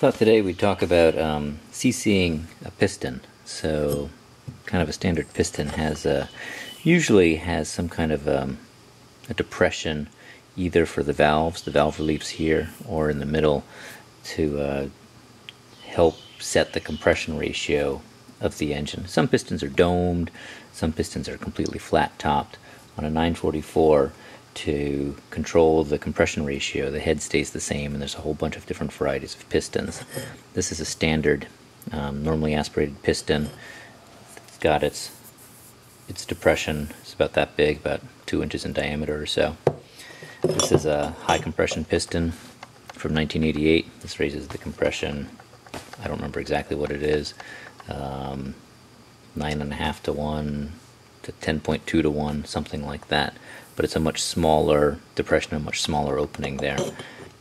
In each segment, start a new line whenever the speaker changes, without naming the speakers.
thought today we'd talk about um, CCing a piston. So, kind of a standard piston has a, usually has some kind of um, a depression either for the valves, the valve reliefs here, or in the middle to uh, help set the compression ratio of the engine. Some pistons are domed, some pistons are completely flat topped. On a 944, to control the compression ratio, the head stays the same, and there's a whole bunch of different varieties of pistons. This is a standard, um, normally aspirated piston. It's got its its depression. It's about that big, about two inches in diameter or so. This is a high compression piston from 1988. This raises the compression. I don't remember exactly what it is. Um, nine and a half to one to 10.2 to one, something like that but it's a much smaller depression, a much smaller opening there.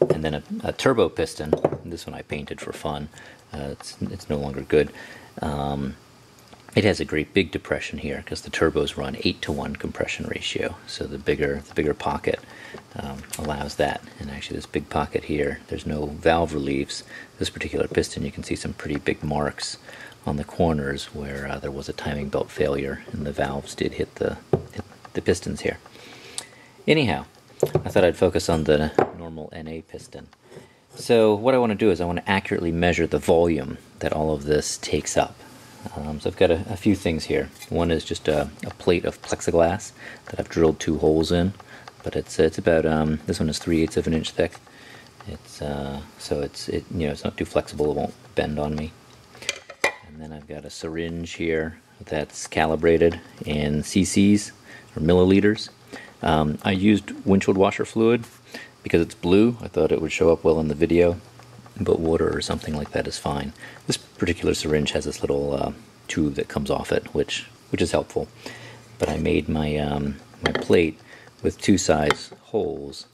And then a, a turbo piston, this one I painted for fun, uh, it's, it's no longer good. Um, it has a great big depression here because the turbos run 8 to 1 compression ratio. So the bigger the bigger pocket um, allows that. And actually this big pocket here, there's no valve reliefs. This particular piston, you can see some pretty big marks on the corners where uh, there was a timing belt failure and the valves did hit the, hit the pistons here. Anyhow, I thought I'd focus on the normal NA piston. So what I want to do is I want to accurately measure the volume that all of this takes up. Um, so I've got a, a, few things here. One is just a, a, plate of plexiglass that I've drilled two holes in, but it's it's about um, this one is three eighths of an inch thick. It's uh, so it's it you know it's not too flexible. It won't bend on me. And then I've got a syringe here that's calibrated in cc's or milliliters. Um, I used windshield washer fluid because it's blue. I thought it would show up well in the video, but water or something like that is fine. This particular syringe has this little uh, tube that comes off it, which which is helpful. But I made my um, my plate with two size holes,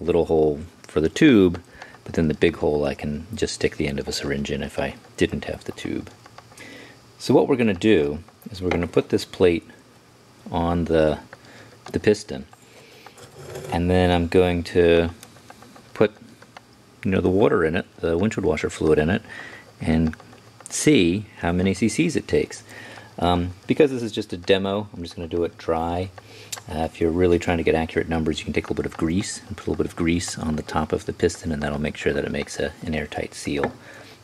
a little hole for the tube, but then the big hole I can just stick the end of a syringe in if I didn't have the tube. So what we're going to do is we're going to put this plate on the the piston. And then I'm going to you know the water in it, the windshield washer fluid in it, and see how many cc's it takes. Um, because this is just a demo, I'm just going to do it dry. Uh, if you're really trying to get accurate numbers, you can take a little bit of grease and put a little bit of grease on the top of the piston, and that'll make sure that it makes a, an airtight seal.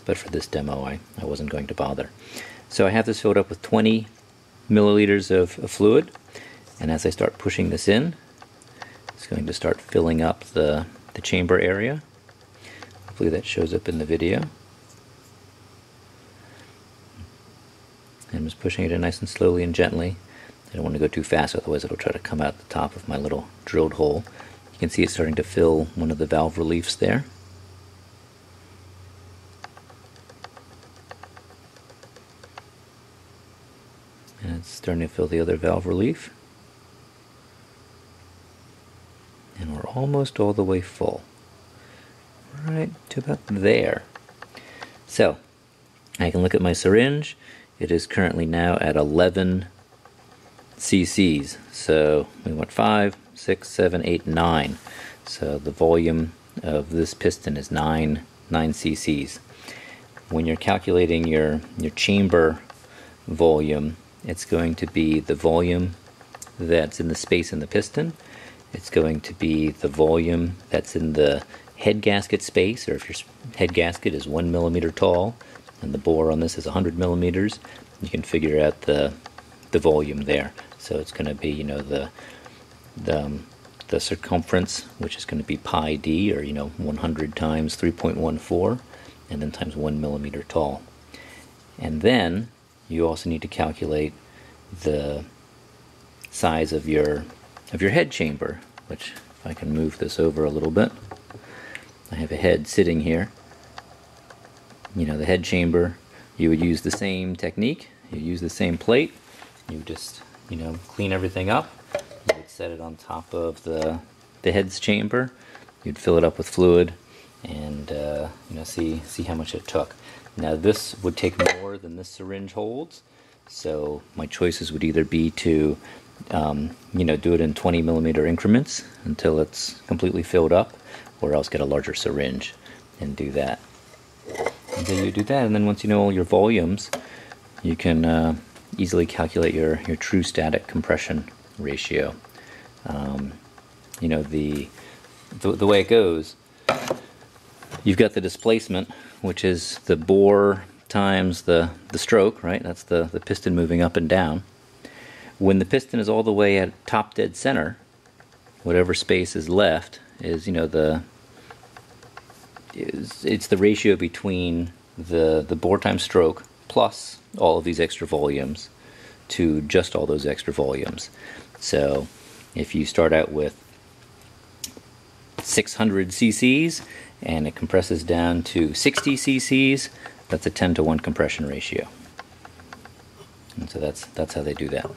But for this demo, I, I wasn't going to bother. So I have this filled up with 20 milliliters of, of fluid. And as I start pushing this in, it's going to start filling up the, the chamber area. Hopefully that shows up in the video. I'm just pushing it in nice and slowly and gently. I don't want to go too fast, otherwise it'll try to come out the top of my little drilled hole. You can see it's starting to fill one of the valve reliefs there. And it's starting to fill the other valve relief. and we're almost all the way full. Right to about there. So, I can look at my syringe. It is currently now at 11 cc's. So we want 5, 6, 7, 8, 9. So the volume of this piston is 9, 9 cc's. When you're calculating your, your chamber volume, it's going to be the volume that's in the space in the piston it's going to be the volume that's in the head gasket space, or if your head gasket is one millimeter tall and the bore on this is 100 millimeters, you can figure out the the volume there. So it's going to be, you know, the the um, the circumference, which is going to be pi d, or you know, 100 times 3.14, and then times one millimeter tall. And then you also need to calculate the size of your of your head chamber, which if I can move this over a little bit, I have a head sitting here. You know, the head chamber, you would use the same technique, you use the same plate, you just, you know, clean everything up, you would set it on top of the, the head's chamber, you'd fill it up with fluid, and uh, you know, see, see how much it took. Now this would take more than this syringe holds, so my choices would either be to um, you know, do it in 20 millimeter increments until it's completely filled up, or else get a larger syringe and do that. And then you do that, and then once you know all your volumes, you can uh, easily calculate your, your true static compression ratio. Um, you know, the, the, the way it goes, you've got the displacement, which is the bore times the, the stroke, right? That's the, the piston moving up and down. When the piston is all the way at top dead center, whatever space is left is, you know, the is it's the ratio between the the bore time stroke plus all of these extra volumes to just all those extra volumes. So if you start out with 600 cc's and it compresses down to 60 cc's, that's a 10 to 1 compression ratio. And so that's that's how they do that.